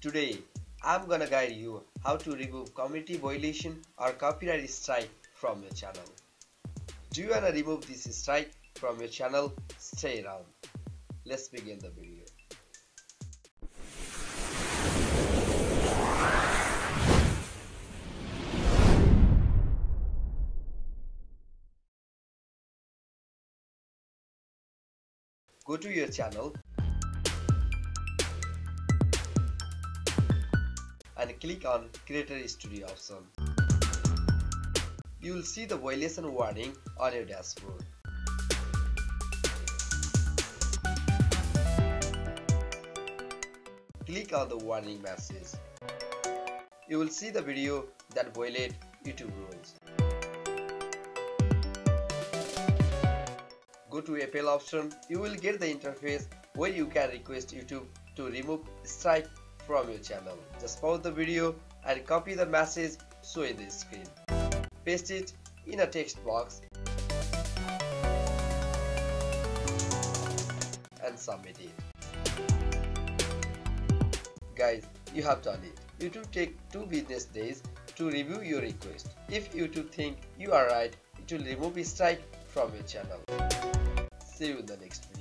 Today, I'm gonna guide you how to remove community violation or copyright strike from your channel. Do you wanna remove this strike from your channel? Stay around. Let's begin the video. Go to your channel and click on Creator Studio option. You will see the violation warning on your dashboard. Click on the warning message. You will see the video that violate YouTube rules. Go to Appeal option. You will get the interface where you can request YouTube to remove strike from your channel. Just pause the video and copy the message shown in the screen. Paste it in a text box and submit it. Guys, you have done it. YouTube take 2 business days to review your request. If YouTube think you are right, it will remove a strike from your channel. See you in the next video.